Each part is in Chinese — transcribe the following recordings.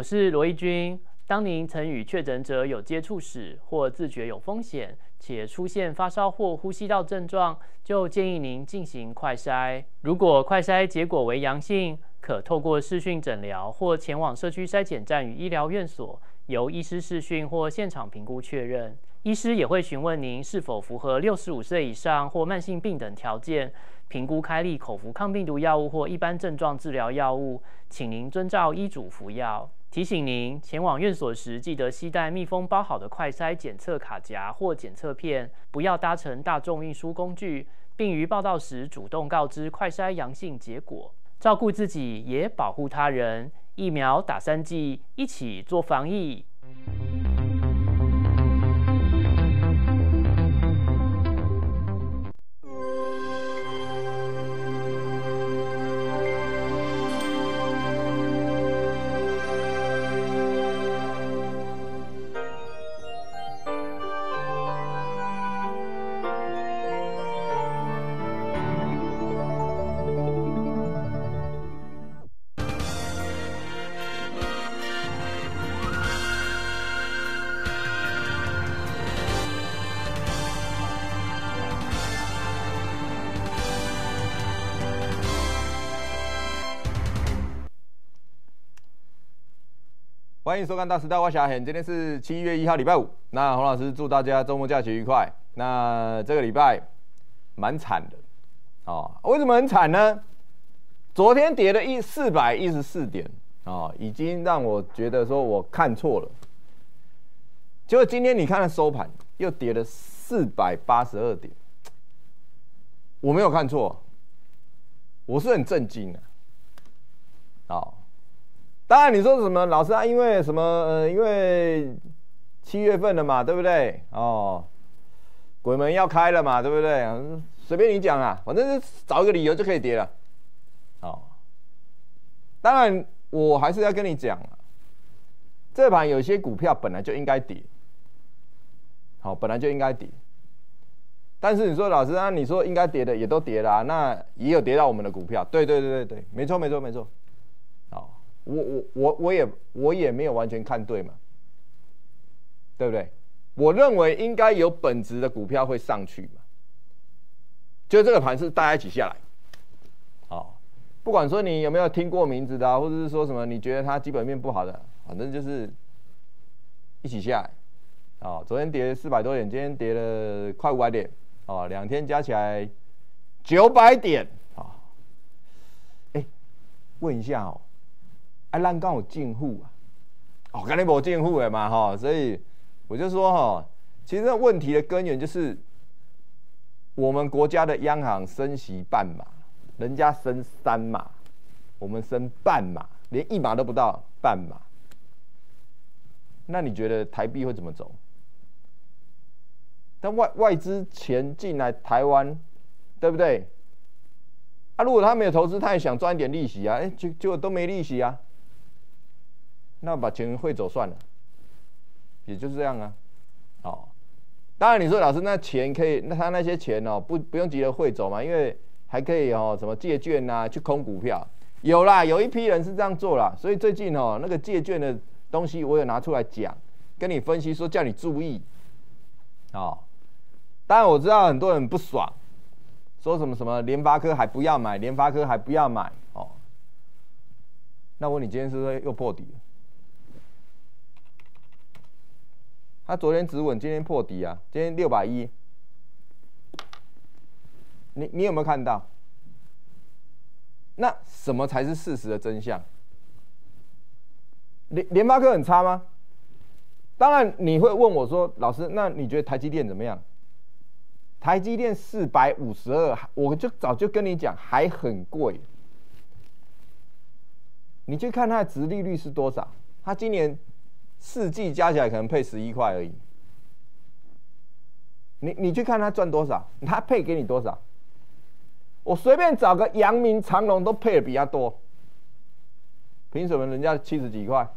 我是罗义军。当您曾与确诊者有接触史，或自觉有风险，且出现发烧或呼吸道症状，就建议您进行快筛。如果快筛结果为阳性，可透过视讯诊疗或前往社区筛检站与医疗院所，由医师视讯或现场评估确认。医师也会询问您是否符合六十五岁以上或慢性病等条件，评估开立口服抗病毒药物或一般症状治疗药物，请您遵照医嘱服药。提醒您，前往院所时记得携带密封包好的快筛检测卡夹或检测片，不要搭乘大众运输工具，并于报到时主动告知快筛阳性结果。照顾自己，也保护他人。疫苗打三剂，一起做防疫。欢迎收看《大时代》，我小贤。今天是七月一号，礼拜五。那洪老师祝大家周末假期愉快。那这个礼拜蛮惨的哦。为什么很惨呢？昨天跌了一四百一十四点啊，已经让我觉得说我看错了。结果今天你看了收盘，又跌了四百八十二点。我没有看错，我是很震惊的。好。当然，你说什么老师啊？因为什么？呃，因为七月份了嘛，对不对？哦，鬼门要开了嘛，对不对？随便你讲啊，反正是找一个理由就可以跌了。哦，当然，我还是要跟你讲啊，这盘有些股票本来就应该跌，好，本来就应该跌。但是你说老师啊，你说应该跌的也都跌了，那也有跌到我们的股票。对对对对对，没错没错没错。我我我我也我也没有完全看对嘛，对不对？我认为应该有本质的股票会上去嘛，就这个盘是大家一起下来，好，不管说你有没有听过名字的，或者是说什么你觉得它基本面不好的，反正就是一起下来，啊，昨天跌四百多点，今天跌了快五百点，啊，两天加起来九百点，啊，哎，问一下哦。啊，咱刚有进户啊，哦，刚才无进户的嘛，哈，所以我就说哈，其实问题的根源就是我们国家的央行升息半码，人家升三码，我们升半码，连一码都不到，半码。那你觉得台币会怎么走？但外外资钱进来台湾，对不对？啊，如果他没有投资，他也想赚一点利息啊，哎，结结果都没利息啊。那把钱汇走算了，也就是这样啊。哦，当然你说老师那钱可以，那他那些钱哦，不不用急着汇走嘛，因为还可以哦，什么借券呐，去空股票，有啦，有一批人是这样做啦。所以最近哦，那个借券的东西我有拿出来讲，跟你分析说叫你注意。哦，当然我知道很多人不爽，说什么什么联发科还不要买，联发科还不要买哦。那我问你今天是不是又破底了？他昨天止稳，今天破底啊！今天六百一，你你有没有看到？那什么才是事实的真相？联联发科很差吗？当然你会问我说，老师，那你觉得台积电怎么样？台积电四百五十二，我就早就跟你讲，还很贵。你去看它的值利率是多少？它今年。四季加起来可能配十一块而已。你你去看他赚多少，他配给你多少？我随便找个阳明、长隆都配的比他多。凭什么人家七十几块，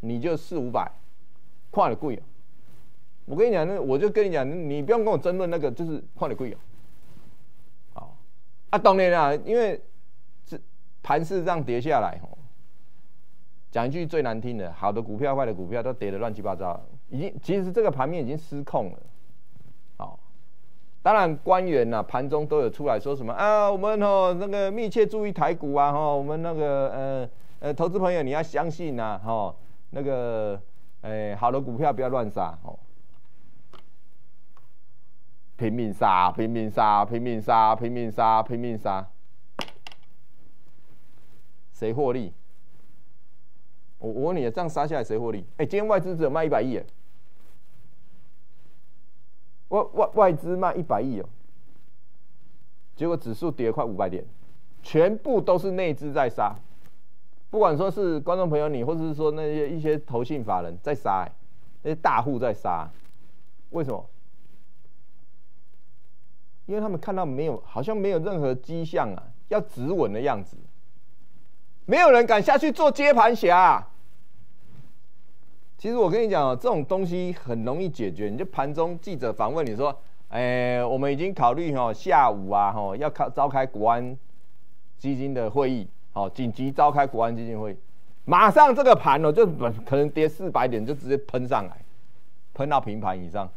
你就四五百，换的贵啊！我跟你讲，那我就跟你讲，你不用跟我争论那个，就是换的贵啊。啊，当然啦，因为这盘是这样跌下来，讲一句最难听的，好的股票、坏的股票都跌得乱七八糟，已经其实这个盘面已经失控了。好，当然官员呐盘中都有出来说什么啊，我们哦那个密切注意台股啊，哈，我们那个呃呃投资朋友你要相信呐，哈，那个诶好的股票不要乱杀哦，拼命杀，拼命杀，拼命杀，拼命杀，拼命杀，谁获利？我我问你，这样杀下来谁获利？哎，今天外资只有卖一百亿哎，外外外资卖一百亿哦，结果指数跌快五百点，全部都是内资在杀，不管说是观众朋友你，或者是说那些一些投信法人在杀，那些大户在杀，为什么？因为他们看到没有，好像没有任何迹象啊，要止稳的样子。没有人敢下去做接盘侠。其实我跟你讲哦，这种东西很容易解决。你就盘中记者访问你说，哎，我们已经考虑哈下午啊哈要开召开国安基金的会议，好紧急召开国安基金会，马上这个盘哦就可能跌四百点就直接喷上来，喷到平盘以上。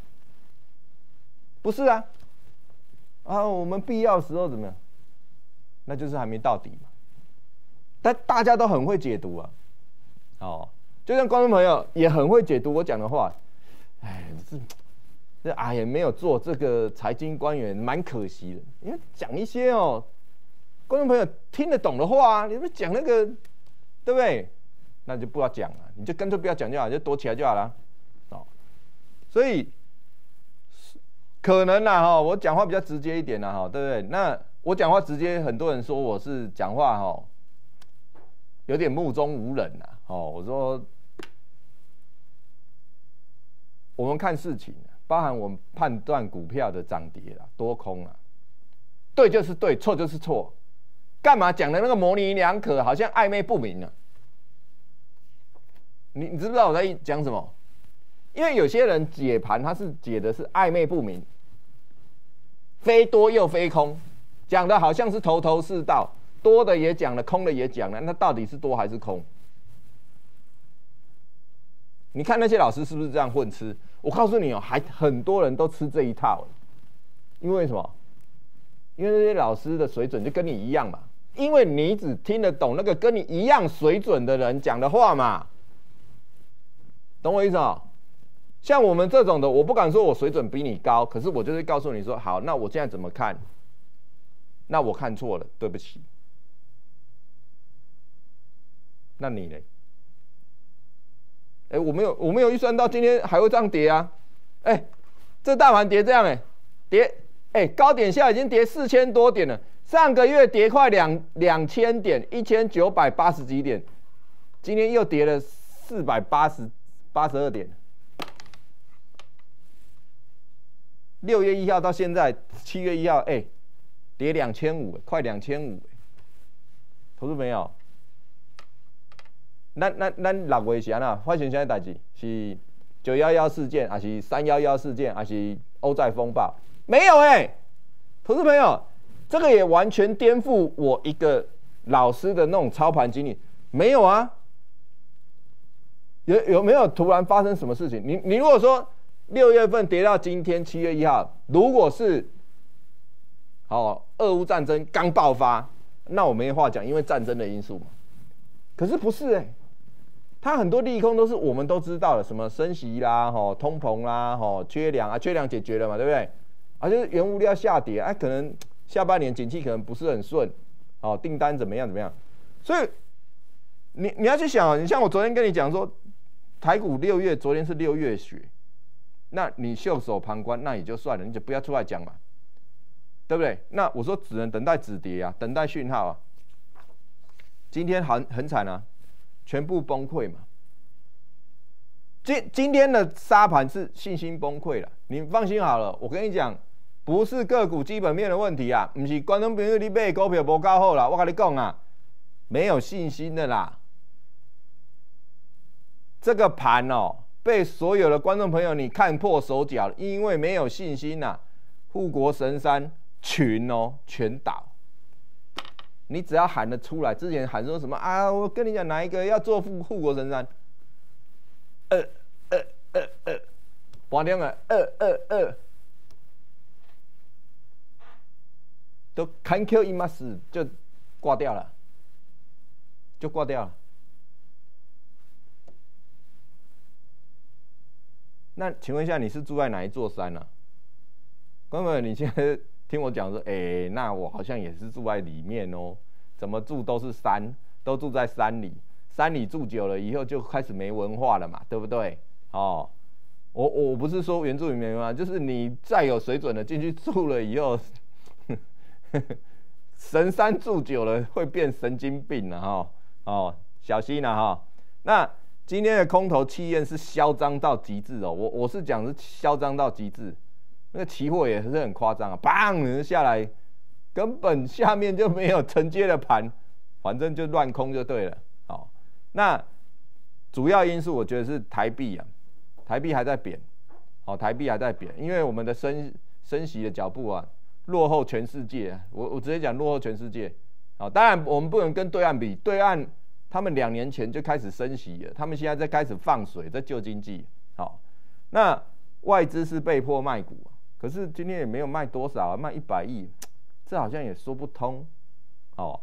不是啊，啊我们必要时候怎么样？那就是还没到底嘛。但大家都很会解读啊，哦，就像观众朋友也很会解读我讲的话，哎，这这哎也没有做这个财经官员，蛮可惜的。因为讲一些哦，观众朋友听得懂的话啊，你们讲那个，对不对？那就不要讲了，你就干脆不要讲就好，就躲起来就好了，哦。所以可能啦哈，我讲话比较直接一点啦哈，对不对？那我讲话直接，很多人说我是讲话哈。有点目中无人呐，哦，我说，我们看事情，包含我们判断股票的涨跌啦、多空啊，对就是对，错就是错，干嘛讲的那个模棱两可，好像暧昧不明呢？你你知不知道我在讲什么？因为有些人解盘，他是解的是暧昧不明，非多又非空，讲的好像是头头是道。多的也讲了，空的也讲了，那到底是多还是空？你看那些老师是不是这样混吃？我告诉你哦，还很多人都吃这一套，因为什么？因为那些老师的水准就跟你一样嘛，因为你只听得懂那个跟你一样水准的人讲的话嘛，懂我意思哦？像我们这种的，我不敢说我水准比你高，可是我就是告诉你说，好，那我现在怎么看？那我看错了，对不起。那你呢？哎，我没有，我没有预算到今天还会这样跌啊！哎，这大盘跌这样，哎，跌，哎，高点下已经跌四千多点了，上个月跌快两两千点，一千九百八十几点，今天又跌了四百八十八十二点。六月一号到现在，七月一号，哎，跌两千五，快两千五，投资没有？咱咱咱六月是安那发生啥代志？是九幺幺事件，还是三幺幺事件，还是欧债风暴？没有哎，投资朋友，这个也完全颠覆我一个老师的那种操盘经历。没有啊，有有没有突然发生什么事情？你你如果说六月份跌到今天七月一号，如果是好俄乌战争刚爆发，那我没话讲，因为战争的因素嘛。可是不是哎。它很多利空都是我们都知道的，什么升息啦、吼通膨啦、吼缺粮啊，缺粮解决了嘛，对不对？啊，就是原物料下跌，哎，可能下半年景气可能不是很顺，哦，订单怎么样怎么样？所以你你要去想，你像我昨天跟你讲说，台股六月昨天是六月雪，那你袖手旁观那也就算了，你就不要出来讲嘛，对不对？那我说只能等待止跌啊，等待讯号啊。今天很很惨啊。全部崩溃嘛？今今天的沙盘是信心崩溃了。你放心好了，我跟你讲，不是个股基本面的问题啊，不是观众朋友你买股票不够好了，我跟你讲啊，没有信心的啦。这个盘哦，被所有的观众朋友你看破手脚，因为没有信心呐。护国神山群哦全倒，你只要喊得出来，之前喊说什么啊？我跟你讲，哪一个要做护护国神山？呃呃呃呃，黄天啊，呃呃呃，都 can kill in must 就挂掉了，就挂掉了。那请问一下，你是住在哪一座山呢？哥们，你现在听我讲说，哎，那我好像也是住在里面哦。怎么住都是山，都住在山里。山里住久了以后，就开始没文化了嘛，对不对？哦，我我不是说原住民没文化，就是你再有水准的进去住了以后，神山住久了会变神经病了哈。哦，小心了哈。那。今天的空头气焰是嚣张到极致哦，我我是讲是嚣张到极致，那个期货也是很夸张啊，砰下来，根本下面就没有承接的盘，反正就乱空就对了。好，那主要因素我觉得是台币啊，台币还在贬，好，台币还在贬，因为我们的升升息的脚步啊，落后全世界，我我直接讲落后全世界，好，当然我们不能跟对岸比，对岸。他们两年前就开始升息了，他们现在在开始放水，在救经济。好，那外资是被迫卖股，可是今天也没有卖多少啊，卖一百亿，这好像也说不通。哦，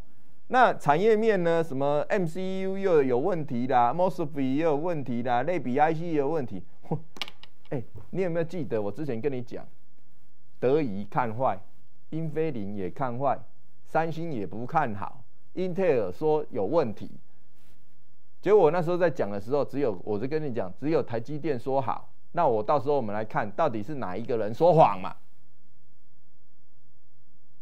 那产业面呢？什么 MCU 又有问题啦 m o s f e 也有问题啦，类比 IC 也有问题。哎，你有没有记得我之前跟你讲，德仪看坏，英飞凌也看坏，三星也不看好，英特尔说有问题。结果我那时候在讲的时候，只有我就跟你讲，只有台积电说好。那我到时候我们来看，到底是哪一个人说谎嘛？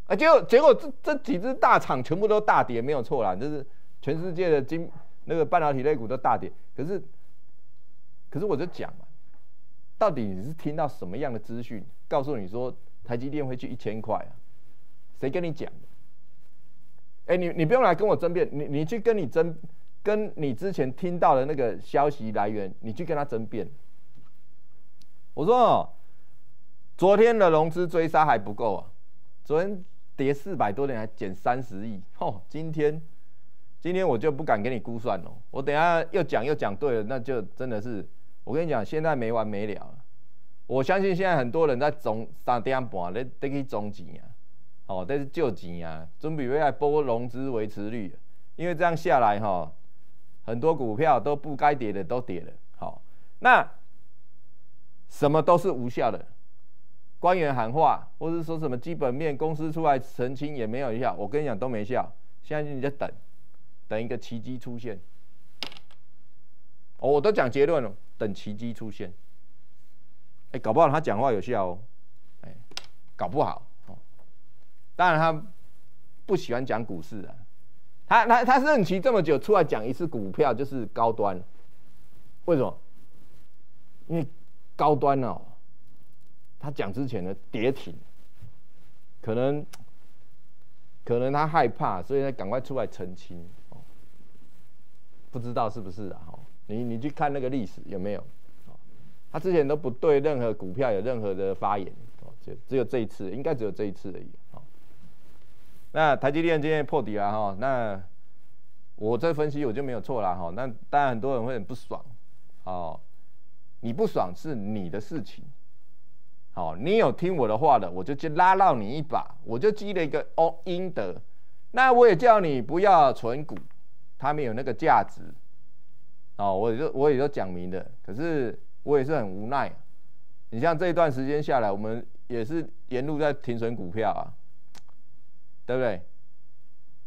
啊，结果结果这这几只大厂全部都大跌，没有错啦，就是全世界的金那个半导体类股都大跌。可是可是我就讲嘛，到底你是听到什么样的资讯，告诉你说台积电会去一千块啊？谁跟你讲的？哎，你你不用来跟我争辩，你你去跟你争。跟你之前听到的那个消息来源，你去跟他争辩。我说哦，昨天的融资追杀还不够啊，昨天跌四百多点，还减三十亿。哦，今天今天我就不敢给你估算了。我等下又讲又讲对了，那就真的是我跟你讲，现在没完没了。我相信现在很多人在中三点半在在去中钱啊，哦，但是救钱啊，准备要来拨融资维持率，因为这样下来哈。很多股票都不该跌的都跌了，好，那什么都是无效的，官员喊话或者说什么基本面公司出来澄清也没有效，我跟你讲都没效，现在你在等，等一个奇迹出现，哦，我都讲结论了，等奇迹出现，哎，搞不好他讲话有效哦，哎，搞不好，哦，当然他不喜欢讲股市啊。他他他任期这么久，出来讲一次股票就是高端，为什么？因为高端哦，他讲之前的跌停，可能可能他害怕，所以他赶快出来澄清哦。不知道是不是啊？哦，你你去看那个历史有没有？哦，他之前都不对任何股票有任何的发言哦，就只有这一次，应该只有这一次而已。那台积电今天破底了哈，那我这分析我就没有错了哈。那当然很多人会很不爽，哦，你不爽是你的事情，好，你有听我的话的，我就去拉到你一把，我就积了一个哦阴德。那我也叫你不要存股，它没有那个价值，哦，我也就我也就讲明的。可是我也是很无奈，你像这一段时间下来，我们也是沿路在停损股票啊。对不对？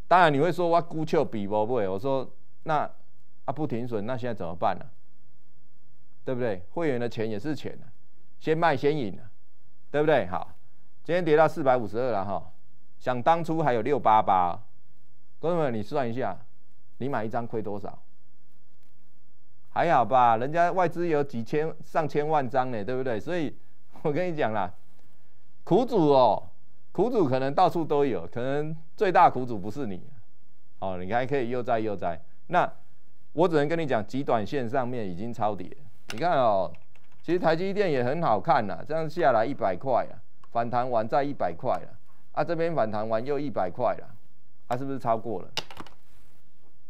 当然你会说我孤丘比不不会，我说那啊不停损，那现在怎么办呢？对不对？会员的钱也是钱，先卖先赢啊，对不对？好，今天跌到四百五十二了哈，想当初还有六八八，哥们你算一下，你买一张亏多少？还好吧，人家外资有几千上千万张呢，对不对？所以 我跟你讲啦，苦主哦。苦主可能到处都有，可能最大苦主不是你，哦，你还可以悠哉悠哉。那我只能跟你讲，极短线上面已经超跌。你看哦，其实台积电也很好看呐，这样下来一百块啊，反弹完再一百块了，啊这边反弹完又一百块了，啊，是不是超过了？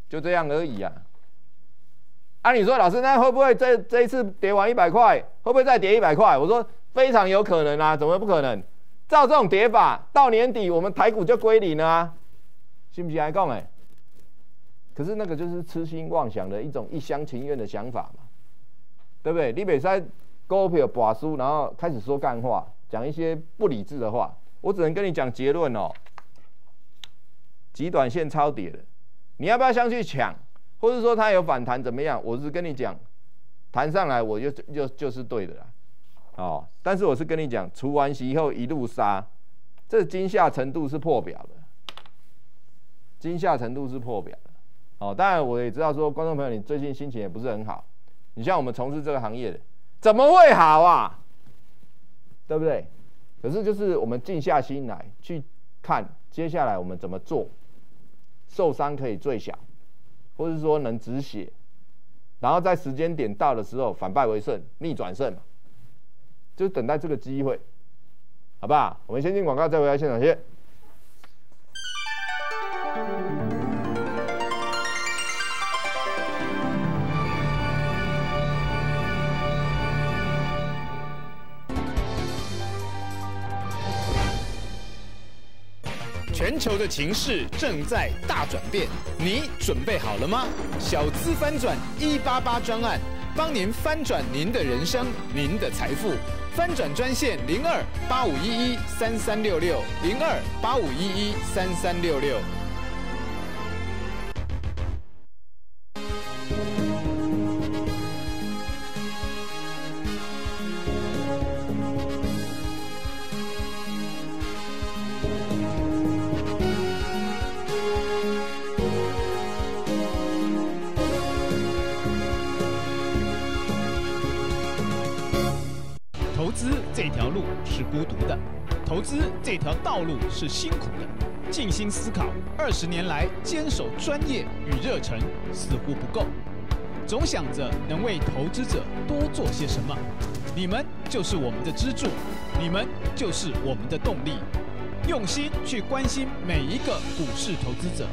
就这样而已啊。按理说，老师，那会不会这这一次跌完一百块，会不会再跌一百块？我说非常有可能啊，怎么不可能？照这种跌法，到年底我们台股就归零了啊，信不信？还讲哎？可是那个就是痴心妄想的一种一厢情愿的想法嘛，对不对？你比赛股票把输，然后开始说干话，讲一些不理智的话，我只能跟你讲结论哦。极短线超跌了，你要不要上去抢？或者说它有反弹怎么样？我是跟你讲，弹上来我就就就是对的啦，哦，但是我是跟你讲，除完息以后一路杀，这惊吓程度是破表的，惊吓程度是破表的，哦，当然我也知道说，观众朋友你最近心情也不是很好，你像我们从事这个行业的，怎么会好啊？对不对？可是就是我们静下心来去看接下来我们怎么做，受伤可以最小。或者说能止血，然后在时间点到的时候反败为胜，逆转胜嘛，就等待这个机会，好不好？我们先进广告，再回到现场先。球的情势正在大转变，你准备好了吗？小资翻转一八八专案，帮您翻转您的人生，您的财富。翻转专线零二八五一一三三六六零二八五一一三三六六。这条道路是辛苦的，静心思考，二十年来坚守专业与热忱似乎不够，总想着能为投资者多做些什么。你们就是我们的支柱，你们就是我们的动力，用心去关心每一个股市投资者。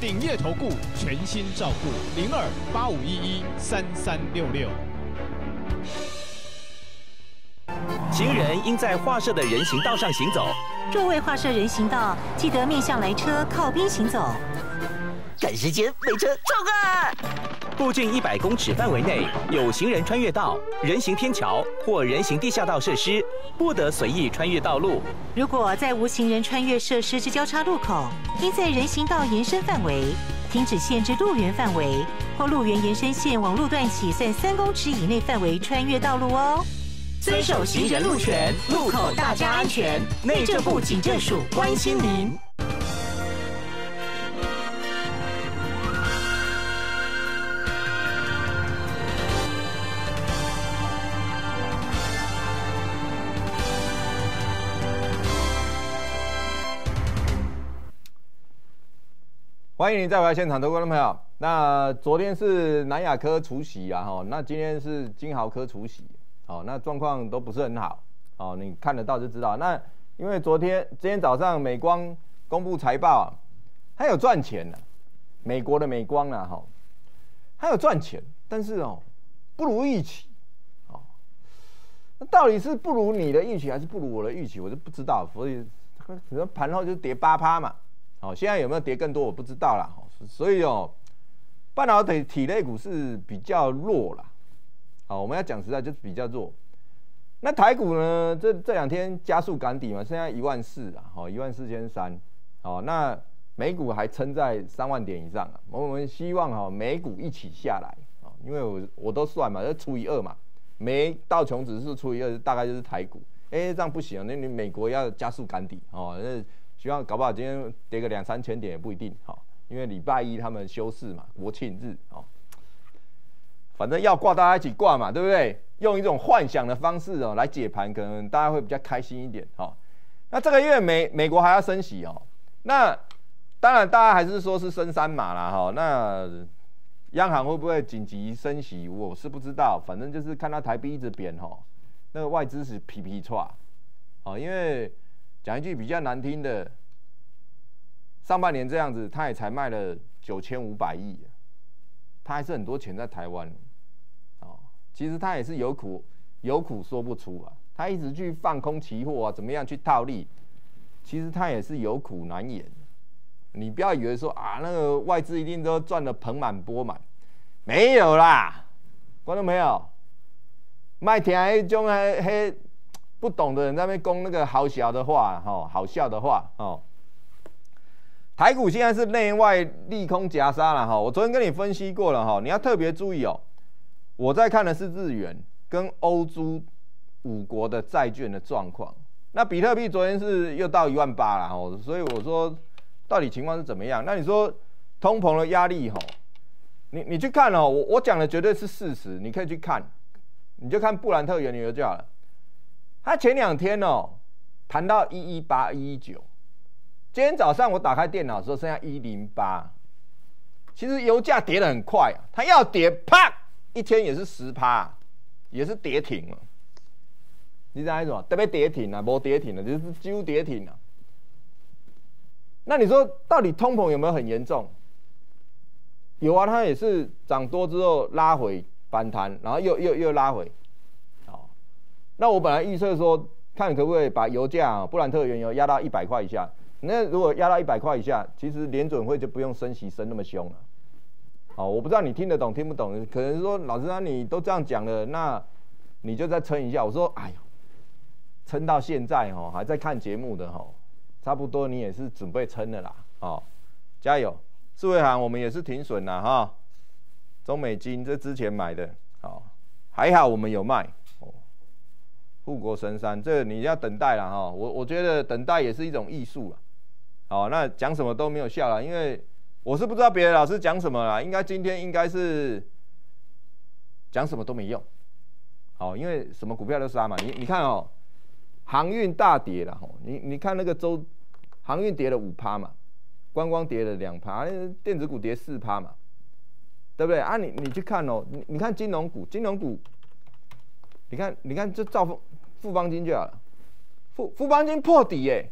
鼎业投顾全心照顾，零二八五一一三三六六。行人应在画设的人行道上行走。若未画设人行道，记得面向来车靠边行走。赶时间，没车冲啊！附近一百公尺范围内有行人穿越道、人行天桥或人行地下道设施，不得随意穿越道路。如果在无行人穿越设施之交叉路口，应在人行道延伸范围停止限制路缘范围，或路缘延伸线往路段起算三公尺以内范围穿越道路哦。遵守行人路权，路口大家安全。内政部警政署关心您。欢迎你再回来现场的观众朋友。那昨天是南亚科除夕啊，哈，那今天是金豪科除夕。哦，那状况都不是很好，哦，你看得到就知道。那因为昨天今天早上美光公布财报，它有赚钱的，美国的美光啊，哈，它有赚钱，但是哦，不如预期，哦，那到底是不如你的预期还是不如我的预期，我就不知道。所以，可能盘后就跌八趴嘛，哦，现在有没有跌更多我不知道啦。所以哦，半导体体类股是比较弱了。好，我们要讲实在就是比较弱。那台股呢？这这两天加速赶底嘛，现在一万四啊，好一万四千三。好，那美股还撑在三万点以上啊。我们希望哈美股一起下来啊，因为我我都算嘛，就除以二嘛，美道琼指数除以二，大概就是台股。哎，这样不行，那你美国要加速赶底哦。那希望搞不好今天跌个两三千点也不一定哈，因为礼拜一他们休市嘛，国庆日哦。反正要挂，大家一起挂嘛，对不对？用一种幻想的方式哦来解盘，可能大家会比较开心一点哦。那这个月美美国还要升息哦，那当然大家还是说是升三码啦哈。那央行会不会紧急升息？我是不知道，反正就是看到台币一直贬哈，那个外资是皮皮叉哦。因为讲一句比较难听的，上半年这样子，他也才卖了九千五百亿，他还是很多钱在台湾。其实他也是有苦有苦说不出啊，他一直去放空期货啊，怎么样去套利，其实他也是有苦难言。你不要以为说啊，那个外资一定都赚得盆满钵满，没有啦，观众朋友，卖听迄种嘿嘿不懂的人在那边讲那个好笑的话，吼，好笑的话，哦。台股现在是内外利空夹杀了哈，我昨天跟你分析过了哈，你要特别注意哦。我在看的是日元跟欧洲五国的债券的状况。那比特币昨天是又到一万八了哦，所以我说到底情况是怎么样？那你说通膨的压力哈，你你去看哦，我我讲的绝对是事实，你可以去看，你就看布兰特原油就好了。他前两天哦谈到一一八一一九。今天早上我打开电脑的时候，剩下一零八。其实油价跌得很快，它要跌，啪，一天也是十趴，也是跌停了。你知道什么？特别跌停啊，没跌停了，就是几乎跌停了。那你说到底通膨有没有很严重？有啊，它也是涨多之后拉回反弹，然后又又又拉回。好，那我本来预测说，看可不可以把油价布兰特原油压到一百块以下。那如果压到一百块以下，其实联准会就不用升息升那么凶了。哦，我不知道你听得懂听不懂，可能说老师啊，你都这样讲了，那你就再撑一下。我说，哎呦，撑到现在哦，还在看节目的哦，差不多你也是准备撑的啦。哦，加油！四位行我们也是停损了哈。中美金这之前买的，哦，还好我们有卖哦。护国神山，这你要等待了哈。我我觉得等待也是一种艺术了。好，那讲什么都没有效了，因为我是不知道别的老师讲什么了。应该今天应该是讲什么都没用。好，因为什么股票都杀嘛。你你看哦，航运大跌了吼。你你看那个周航运跌了五趴嘛，观光跌了两趴，电子股跌四趴嘛，对不对啊？你你去看哦，你你看金融股，金融股，你看你看这兆丰富邦金就好了，富富邦金破底耶。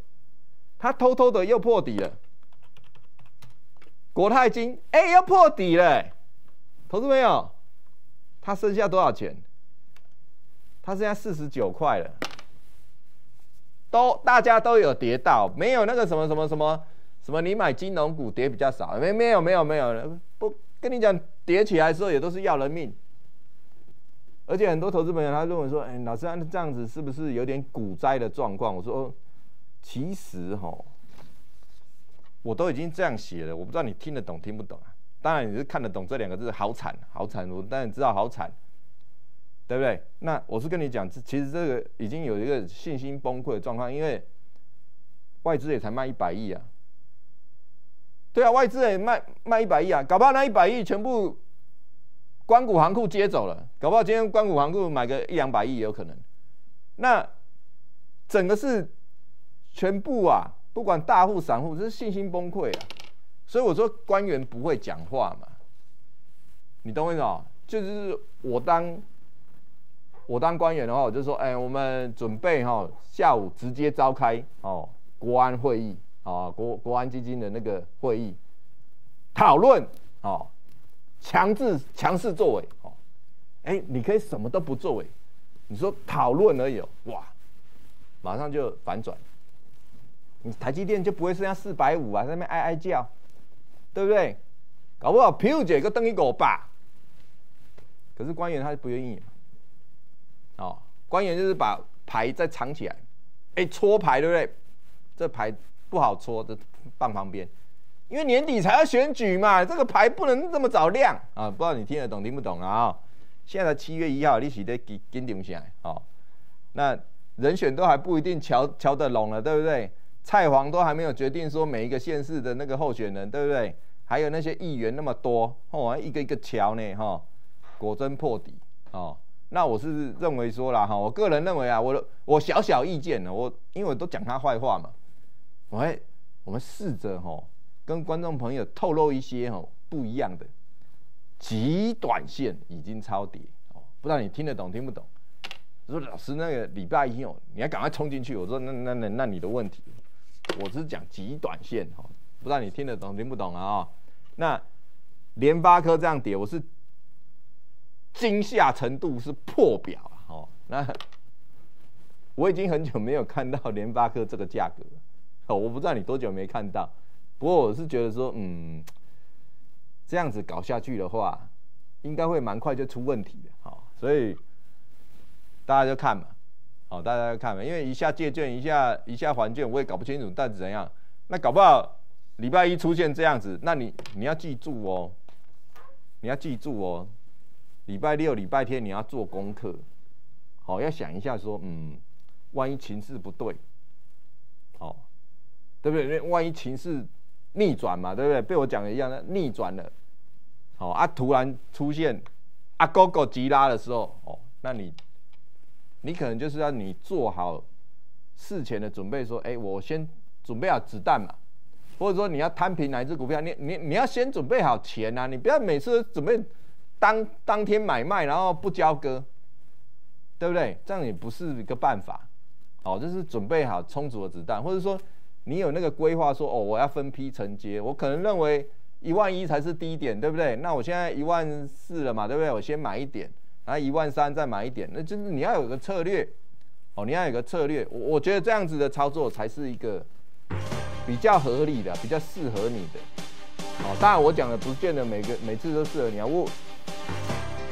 他偷偷的又破底了，国泰金哎要破底了，投资没有？他剩下多少钱？他剩下四十九块了，都大家都有跌到，没有那个什么什么什么什么，你买金融股跌比较少，没没有没有没有，不跟你讲跌起来的时候也都是要人命，而且很多投资朋友他认为说，哎，老师按这样子是不是有点股灾的状况？我说。其实哈，我都已经这样写了，我不知道你听得懂听不懂啊？当然你是看得懂这两个字，好惨，好惨，我当然知道好惨，对不对？那我是跟你讲，其实这个已经有一个信心崩溃的状况，因为外资也才卖一百亿啊，对啊，外资也卖卖一百亿啊，搞不好那一百亿全部关谷行库接走了，搞不好今天关谷行库买个一两百亿也有可能，那整个是。全部啊，不管大户散户，这是信心崩溃啊！所以我说官员不会讲话嘛，你懂我意思吗？就是我当我当官员的话，我就说，哎，我们准备哈下午直接召开哦国安会议啊，国国安基金的那个会议讨论哦，强制强势作为哦，哎，你可以什么都不作为，你说讨论而已，哇，马上就反转。你台积电就不会剩下四百五啊，在那边哀哀叫，对不对？搞不好皮姐个登一狗吧。可是官员他是不愿意，哦，官员就是把牌再藏起来，哎，搓牌对不对？这牌不好搓，这放旁边，因为年底才要选举嘛，这个牌不能这么早亮啊。不知道你听得懂听不懂啊？现在七月一号，你是得紧紧定下来哦。那人选都还不一定瞧瞧得拢了，对不对？蔡黄都还没有决定说每一个县市的那个候选人，对不对？还有那些议员那么多，哦，一个一个瞧呢，哈，果真破底哦。那我是认为说啦，哈，我个人认为啊，我我小小意见呢，我因为我都讲他坏话嘛，我会我们试着哈跟观众朋友透露一些哈不一样的极短线已经超跌哦，不知道你听得懂听不懂？说老师那个礼拜一哦，你要赶快冲进去。我说那那那那你的问题。我只是讲极短线哈，不知道你听得懂听不懂啊？那联发科这样跌，我是惊吓程度是破表啊！哦，那我已经很久没有看到联发科这个价格。我不知道你多久没看到，不过我是觉得说，嗯，这样子搞下去的话，应该会蛮快就出问题的。好，所以大家就看嘛，好，大家就看嘛，因为一下借券，一下一下还券，我也搞不清楚到底怎样。那搞不好礼拜一出现这样子，那你你要记住哦，你要记住哦，礼拜六、礼拜天你要做功课，好，要想一下说，嗯，万一情势不对，好。对不对？因为万一情势逆转嘛，对不对？被我讲的一样的逆转了，好啊，突然出现啊，狗狗急拉的时候，哦，那你你可能就是要你做好事前的准备，说，哎，我先准备好子弹嘛，或者说你要摊平哪一只股票，你你你要先准备好钱呐，你不要每次准备当当天买卖，然后不交割，对不对？这样也不是一个办法，好，就是准备好充足的子弹，或者说。你有那个规划说哦，我要分批承接，我可能认为一万一才是低点，对不对？那我现在一万四了嘛，对不对？我先买一点，然后一万三再买一点，那就是你要有个策略，哦，你要有个策略。我我觉得这样子的操作才是一个比较合理的、比较适合你的。哦，当然我讲的不见得每个每次都适合你啊，我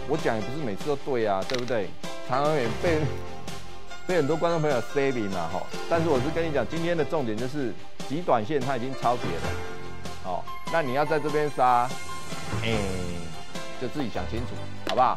我讲也不是每次都对啊，对不对？常常也被。被很多观众朋友 saving 嘛，哈，但是我是跟你讲，今天的重点就是极短线它已经超跌了，好，那你要在这边杀，哎，就自己想清楚，好不好？